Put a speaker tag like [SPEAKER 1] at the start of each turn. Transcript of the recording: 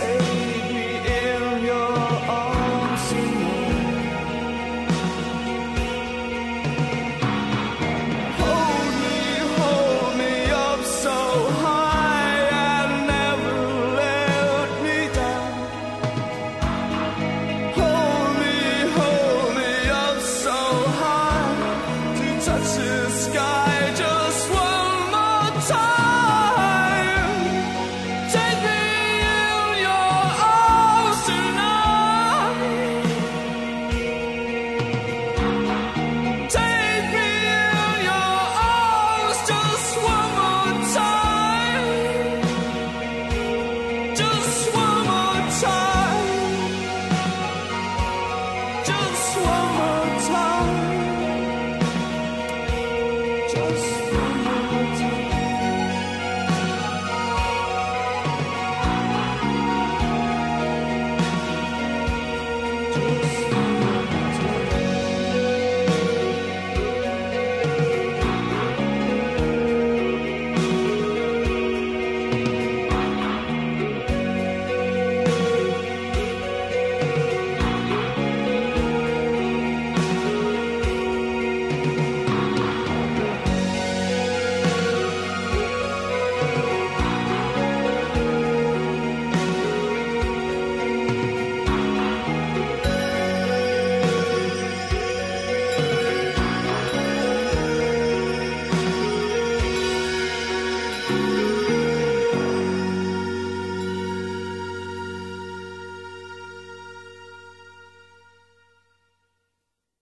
[SPEAKER 1] take